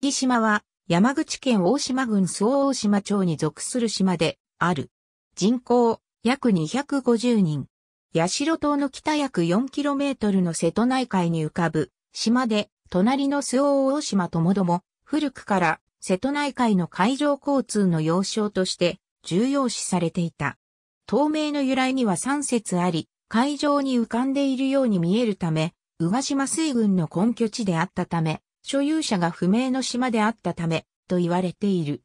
木島は山口県大島郡周大島町に属する島である。人口約250人。八代島の北約 4km の瀬戸内海に浮かぶ島で、隣の周防大島ともども、古くから瀬戸内海の海上交通の要衝として重要視されていた。透明の由来には3説あり、海上に浮かんでいるように見えるため、宇賀島水軍の根拠地であったため、所有者が不明の島であったため、と言われている。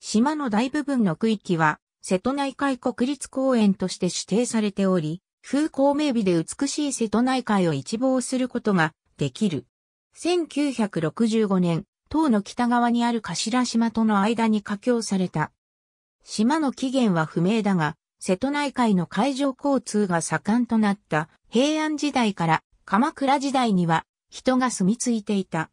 島の大部分の区域は、瀬戸内海国立公園として指定されており、風光明媚で美しい瀬戸内海を一望することができる。1965年、島の北側にある頭島との間に架橋された。島の起源は不明だが、瀬戸内海の海上交通が盛んとなった平安時代から鎌倉時代には人が住み着いていた。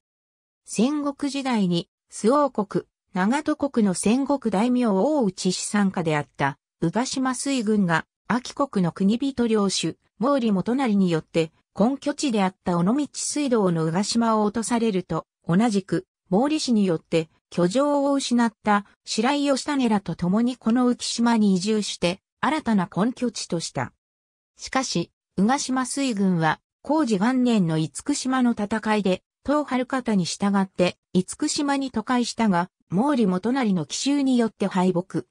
戦国時代に、周王国、長門国の戦国大名大内資産家であった、宇賀島水軍が、秋国の国人領主、毛利元就によって、根拠地であった尾道水道の宇賀島を落とされると、同じく、毛利氏によって、居城を失った白井義種らと共にこの浮島に移住して、新たな根拠地とした。しかし、宇賀島水軍は、工事元年の厳島の戦いで、東春方に従って、厳島に渡海したが、毛利元就の奇襲によって敗北。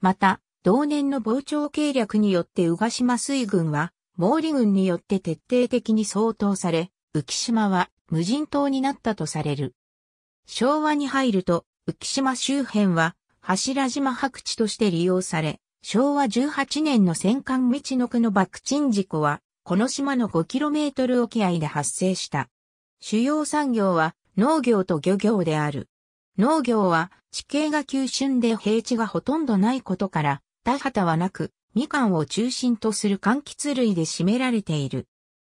また、同年の傍聴計略によって宇賀島水軍は、毛利軍によって徹底的に相当され、浮島は無人島になったとされる。昭和に入ると、浮島周辺は柱島白地として利用され、昭和18年の戦艦道の区の爆沈事故は、この島の 5km 沖合で発生した。主要産業は農業と漁業である。農業は地形が急峻で平地がほとんどないことから、田畑はなく、みかんを中心とする柑橘類で占められている。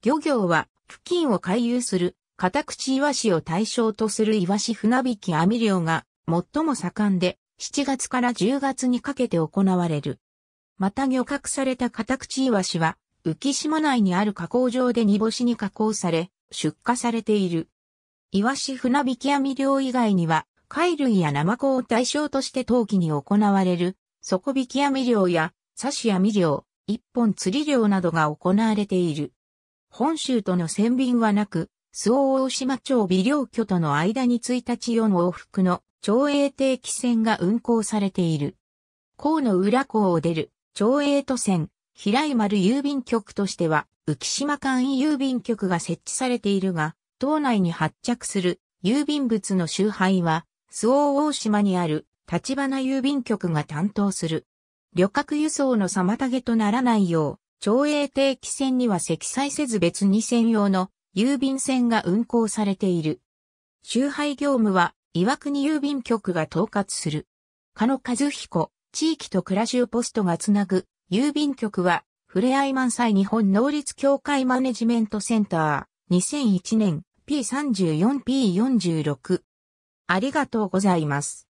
漁業は、付近を回遊する、カタクチイワシを対象とするイワシ船引き網漁が、最も盛んで、7月から10月にかけて行われる。また漁獲されたカタクチイワシは、浮島内にある加工場で煮干しに加工され、出荷されている。イワシ船引き網漁以外には、貝類やナマコを対象として冬季に行われる、底引き網漁や、刺し網漁、一本釣り漁などが行われている。本州との船便はなく、周防大島町微漁居との間に1日4往復の町営定期船が運行されている。港の裏港を出る町営都線、平井丸郵便局としては、浮島簡易郵便局が設置されているが、島内に発着する郵便物の集配は、周防大島にある立花郵便局が担当する。旅客輸送の妨げとならないよう、町営定期船には積載せず別に専用の郵便船が運行されている。集配業務は岩国郵便局が統括する。加野和彦、地域と暮らしをポストがつなぐ郵便局は、ふれあい満載日本能率協会マネジメントセンター、2001年 P34P46。ありがとうございます。